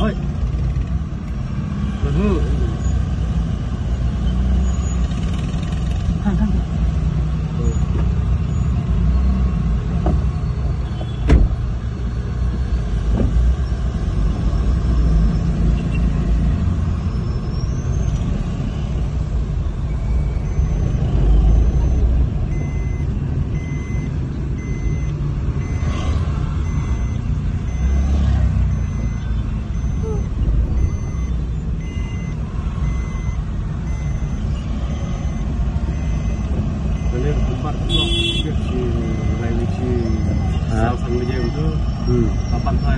はい。Part 2 Di Lai Wichi Salah satunya itu hmm. Part 2